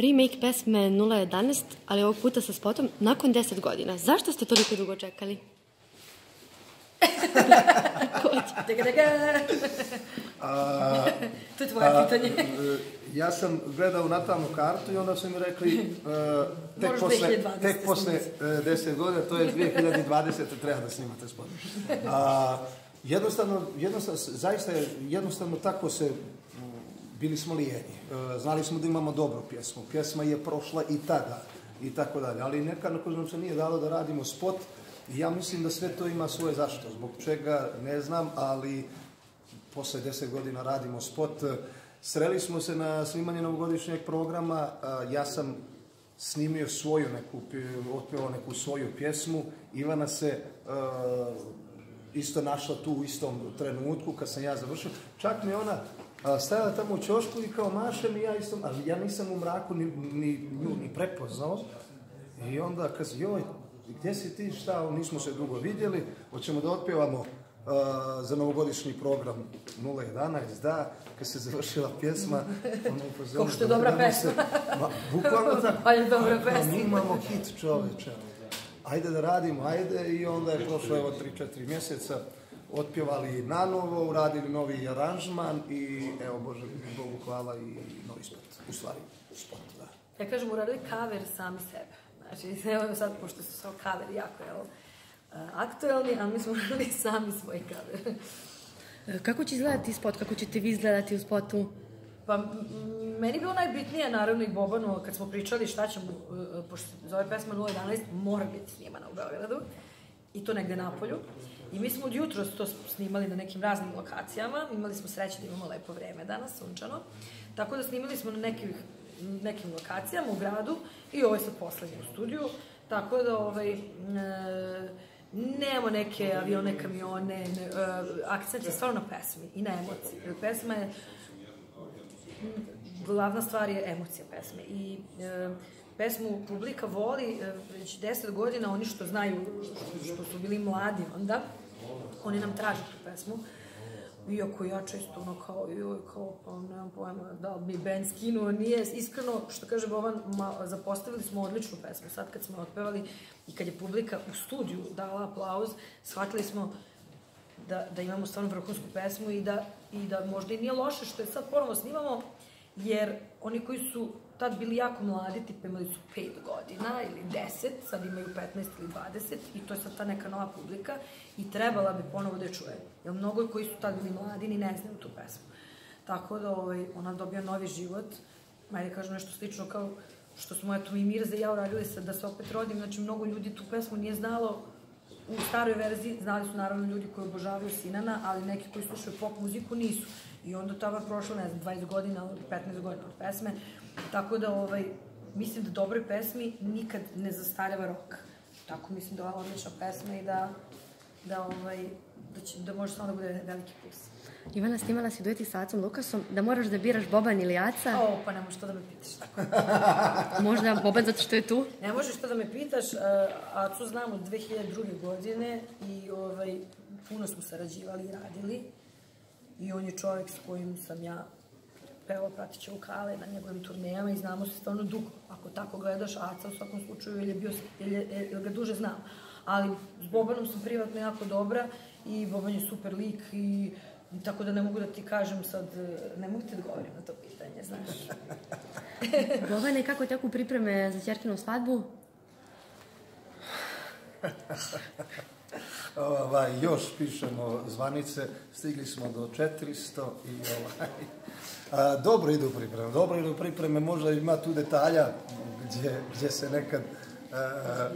remake pesme 011, ali ovog puta sa spotom nakon 10 godina. Zašto ste toliko dugo čekali? Dega, dega. A, To je tvoje pitanje. e, Ja sam gledao natalnu kartu i onda su mi rekli e, tek posle, 2020 tek posle e, 10 godina, to je 2020. treba da snimate spot. A, jednostavno, jednostavno, zaista je jednostavno tako se bili smo lijeni. E, Znali smo da imamo dobru pjesmu. Pjesma je prošla i tada i tako dalje. Ali nekako nam se nije dalo da radimo spot ja mislim da sve to ima svoje zašto. Zbog čega ne znam, ali posle deset godina radimo spot. Sreli smo se na snimanje novogodišnjeg programa. a, Ja sam snimio svoju neku, otpevao neku svoju pjesmu. Ivana se a, isto našla tu u istom trenutku kad sam ja završio. Čak mi ona stajala tamo u ćošku i kao mašem i ja isto, ali ja nisam u mraku ni, ni, nju ni prepoznao. I onda kaže, joj, gdje si ti, šta, nismo se dugo vidjeli, hoćemo da otpjevamo uh, za novogodišnji program 011, da, kad se završila pjesma, ono upozorila, Kao što je dobra pesma. Ma, bukvalno tako. Pa je dobra pesma. Mi imamo hit čoveče. Ajde da radimo, ajde, i onda je prošlo evo 3-4 mjeseca, otpjevali nanovo, uradili novi aranžman i evo, Bože, Bogu hvala i novi spot, u stvari, spot, da. Ja kažem, uradili kaver sami sebe. Znači, evo sad, pošto su sve kaveri jako, jel, aktuelni, a mi smo uradili sami svoj kaver. E, Kako će izgledati spot? Kako ćete vi izgledati u spotu? Pa, meni je bilo najbitnije, naravno, i Bobanu, kad smo pričali šta ćemo, uh, pošto se zove pesma 011, mora biti snimana u Beogradu, i to negde na polju. I mi smo od jutro to snimali na nekim raznim lokacijama, imali smo sreće da imamo lepo vreme danas, sunčano, tako da snimali smo na nekih, nekim lokacijama u gradu i ovo je sad poslednje u studiju, tako da ovaj, e, nemamo neke avione, kamione, ne, e, akcent je stvarno na pesmi i na emociji. Pesma je glavna stvar je emocija pesme i e, pesmu publika voli e, već deset godina, oni što znaju, što, su bili mladi onda, oni nam traže tu pesmu. Iako ja često ono kao, joj, kao, pa nemam pojma, da bi band skinuo, nije, iskreno, što kaže Boban, ma, zapostavili smo odličnu pesmu. Sad kad smo otpevali i kad je publika u studiju dala aplauz, shvatili smo da, da imamo stvarno vrhunsku pesmu i da, i da možda i nije loše što je sad ponovo snimamo, jer oni koji su tad bili jako mladi, tipa imali su 5 godina ili 10, sad imaju 15 ili 20 i to je sad ta neka nova publika i trebala bi ponovo da je čuje. Jer mnogo koji su tad bili mladi ni ne znaju tu pesmu. Tako da ovaj, ona dobija novi život, ajde kažem nešto slično kao što smo eto i Mirza i ja uradili se da se opet rodim, znači mnogo ljudi tu pesmu nije znalo u staroj verziji, znali su naravno ljudi koji obožavaju Sinana, ali neki koji slušaju pop muziku nisu. I onda tamo je prošlo, ne znam, 20 godina, 15 godina od pesme, tako da ovaj, mislim da dobroj pesmi nikad ne zastareva rok. Tako mislim da je odlična pesma i da, da, ovaj, da, će, da može samo da bude veliki plus. Ivana, snimala si dueti sa Acom Lukasom, da moraš da biraš Boban ili Aca. O, pa ne možeš to da me pitaš tako. Možda Boban zato što je tu. Ne možeš to da me pitaš, uh, Acu znam od 2002. godine i ovaj, puno smo sarađivali i radili. I on je čovjek s kojim sam ja pevao pratiće vokale na njegovim turnejama i znamo se stvarno dugo. Ako tako gledaš Aca u svakom slučaju, ili je bio, ili, je, ili ga duže znam. Ali s Bobanom sam privatno jako dobra i Boban je super lik i i tako da ne mogu da ti kažem sad, ne mogu ti da govorim na to pitanje, znaš. Bobane, kako teku pripreme za Ćerkinu svadbu? Ovaj, još pišemo zvanice, stigli smo do 400 i ovaj, a, dobro idu pripreme, dobro idu pripreme, možda ima tu detalja gdje, gdje se nekad a,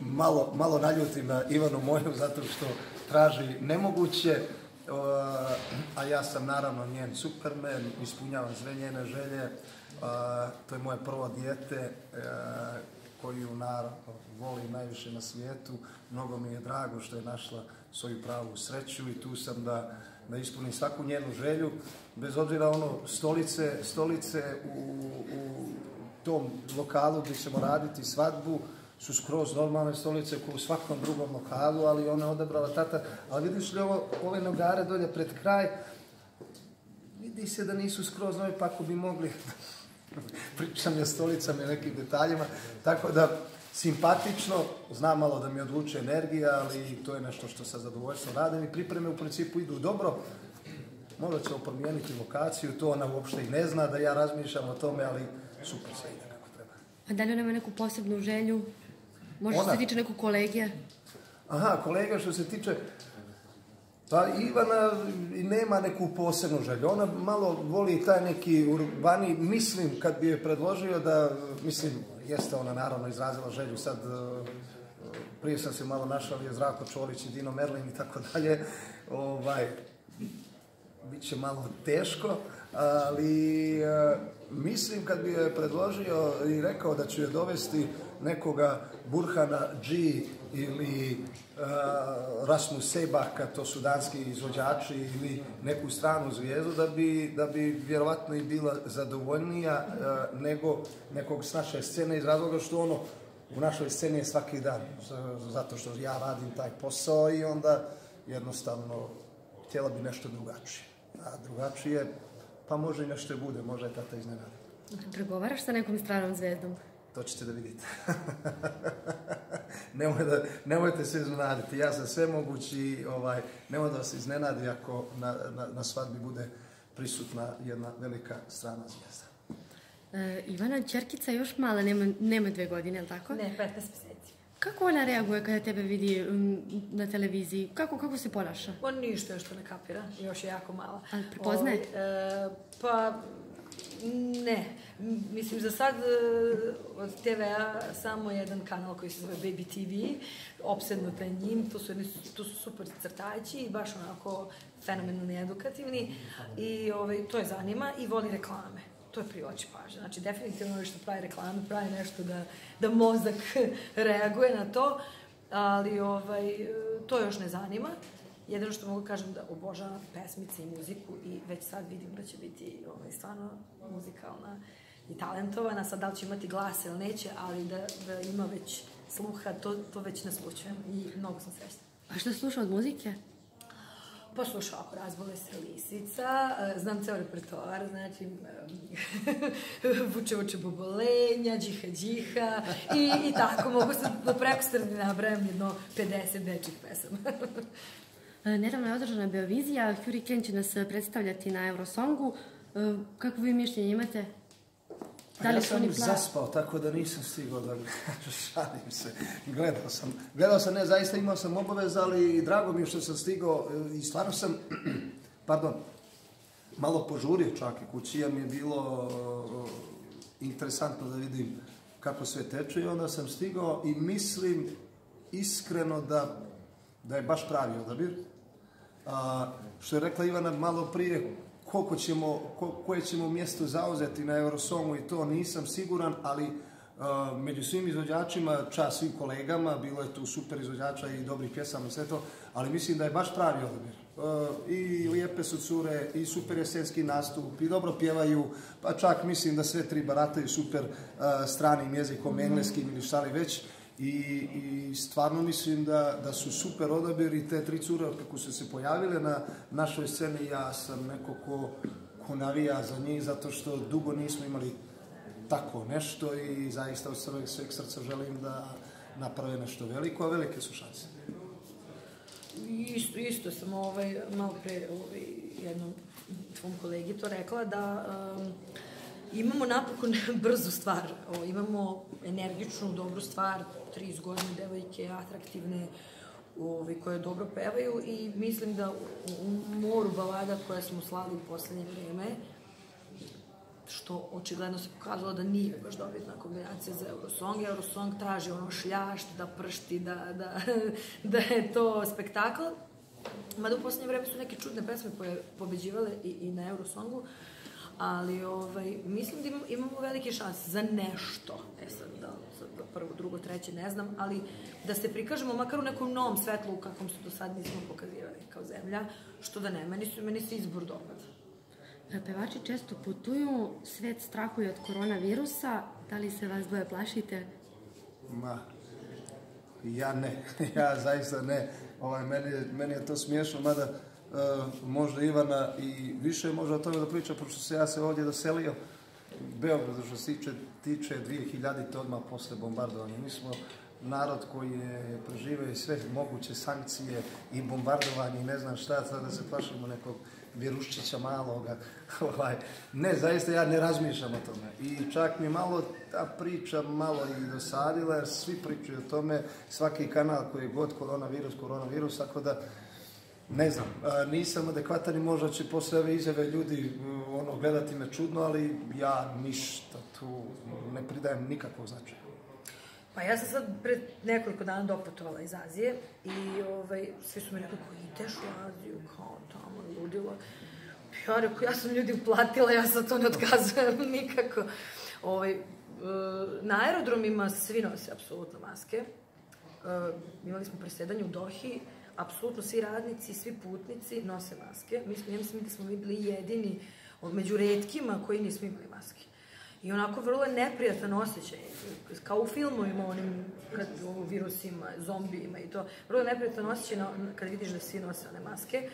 malo, malo naljutim na Ivanu moju zato što traži nemoguće, a, ja sam naravno njen superman, ispunjavam sve njene želje, to je moje prvo dijete, a, koju naravno volim najviše na svijetu. Mnogo mi je drago što je našla svoju pravu sreću i tu sam da, da ispunim svaku njenu želju. Bez obzira ono stolice, stolice u, u tom lokalu gdje ćemo raditi svadbu su skroz normalne stolice u svakom drugom lokalu, ali ona je odabrala tata. Ali vidiš li ovo, ove nogare dolje pred kraj, vidi se da nisu skroz nove, pa ako bi mogli pričam o stolicama i nekim detaljima, tako da simpatično, znam malo da mi odluče energija, ali to je nešto što sa zadovoljstvom radim i pripreme u principu idu dobro. Možda ćemo promijeniti lokaciju, to ona uopšte i ne zna da ja razmišljam o tome, ali super sve ide kako treba. A da li ona ima neku posebnu želju? Možda Ona- se tiče nekog kolege? Aha, kolega, što se tiče... Pa Ivana nema neku posebnu želju. Ona malo voli taj neki urbani, mislim, kad bi je predložio da, mislim, jeste ona naravno izrazila želju sad, e, prije sam se malo našalio Zdravko Čolić i Dino Merlin i tako dalje, ovaj, bit će malo teško, ali e, mislim kad bi je predložio i rekao da ću je dovesti nekoga Burhana G ili e, Rasmus Sebaka, to su danski izvođači ili neku stranu zvijezdu, da bi, da bi vjerovatno i bila zadovoljnija e, nego nekog s naše scene iz razloga što ono u našoj sceni je svaki dan, zato što ja radim taj posao i onda jednostavno htjela bi nešto drugačije. A drugačije, pa može i nešto bude, može je tata iznenada. Pregovaraš sa nekom stranom zvezdom? To ćete da vidite. Nemoj da, nemojte se iznenaditi, ja sam sve mogući, ovaj, nemoj da se iznenadi ako na, na, na svadbi bude prisutna jedna velika strana zvijezda. E, Ivana, čerkica još mala, nema, nema dve godine, je li tako? Ne, 15 meseci. Kako ona reaguje kada tebe vidi na televiziji? Kako, kako se ponaša? On ništa još to ne kapira, još je jako mala. Ali prepoznaje? Ovaj, e, pa, ne. Mislim, za sad e, od TV-a samo jedan kanal koji se zove Baby TV, opsednuta je njim, to su, to su super crtači i baš onako fenomenalni edukativni i ovaj, to je zanima i voli reklame. To je privlači pažnje. Znači, definitivno ono što pravi reklame, pravi nešto da, da mozak reaguje na to, ali ovaj, to još ne zanima. Jedino što mogu kažem da obožavam pesmice i muziku i već sad vidim da će biti ovaj, stvarno muzikalna i talentovana. Sad da li će imati glas ili neće, ali da, da ima već sluha, to, to već naslučujem i mnogo sam srećna. A što sluša od muzike? Pa slušao ako razbole se lisica, e, znam ceo repertoar, znači vuče vuče bobolenja, džiha džiha i, i tako, mogu se do preko strane nabrajam jedno 50 dečih pesama. E, Nedavno je održana Beovizija, Hurricane će nas predstavljati na Eurosongu. E, Kako vi mišljenje imate? Da li ja sam zaspao, tako da nisam stigao da šalim se. Gledao sam, gledao sam, ne, zaista imao sam obavez, ali drago mi je što sam stigao e, i stvarno sam, pardon, malo požurio čak i kući, jer mi je bilo e, interesantno da vidim kako sve teče i onda sam stigao i mislim iskreno da, da je baš pravi odabir. A, što je rekla Ivana malo prije, koliko ćemo, ko, koje ćemo mjesto zauzeti na Eurosongu i to nisam siguran, ali a, među svim izvođačima, čast svim kolegama, bilo je tu super izvođača i dobrih pjesama i sve to, ali mislim da je baš pravi odabir. A, I lijepe su cure, i super jesenski nastup, i dobro pjevaju, pa čak mislim da sve tri barataju super a, stranim jezikom, engleskim ili šta li već. I, i stvarno mislim da, da su super odabir i te tri cure kako su se pojavile na našoj sceni, ja sam neko ko, ko navija za njih zato što dugo nismo imali tako nešto i zaista od sveg, sveg srca želim da naprave nešto veliko, a velike su šanse. Isto, isto sam ovaj, malo pre ovaj, jednom tvom kolegi to rekla, da um, imamo napokon brzu stvar, o, imamo energičnu, dobru stvar, 30 godine devojke, atraktivne, ovaj, koje dobro pevaju i mislim da u, u moru balada koje smo slali u poslednje vreme, što očigledno se pokazalo da nije baš dobitna kombinacija za Eurosong. Eurosong traži ono šljašt, da pršti, da, da, da je to spektakl. Mada u poslednje vreme su neke čudne pesme pobeđivale i, i na Eurosongu, ali ovaj, mislim da imamo, imamo velike šanse za nešto. E sad, da, sad prvo, drugo, treće, ne znam, ali da se prikažemo makar u nekom novom svetlu u kakvom su do sad nismo pokazivali kao zemlja, što da ne, meni, su, meni se izbor dopada. E, Pevači često putuju, svet strahuje od koronavirusa. Da li se vas dvoje plašite? Ma, ja ne, ja zaista ne. Ovaj, meni, je- meni je to smiješno, mada uh, možda Ivana i više može o tome da priča, pošto se ja se ovdje doselio Beogradu što se tiče, tiče 2000. odmah posle bombardovanja. Mi smo narod koji je proživio sve moguće sankcije i bombardovanje i ne znam šta, sad da se plašimo nekog viruščića maloga. ovaj, ne, zaista ja ne razmišljam o tome. I čak mi malo ta priča malo i dosadila, jer svi pričaju o tome, svaki kanal koji je god koronavirus, koronavirus, tako da ne znam, nisam adekvatan i možda će posle ove izjave ljudi ono, gledati me čudno, ali ja ništa tu ne pridajem nikakvog značaja. Pa ja sam sad pred nekoliko dana doputovala iz Azije i ovaj, svi su mi rekli, ko ideš u Aziju, kao tamo, ludilo. Ja rekao, ja sam ljudi uplatila, ja sad to ne otkazujem nikako. Ovaj, e, na aerodromima svi nose apsolutno maske. E, imali smo presedanje u Dohi, apsolutno svi radnici, svi putnici nose maske. Mi smo, ja mislim da smo mi bili jedini među redkima koji nismo imali maske. I onako vrlo je neprijatan osjećaj, kao u filmovima onim, kad, o virusima, zombijima i to, vrlo je neprijatan osjećaj kad vidiš da svi nose one maske.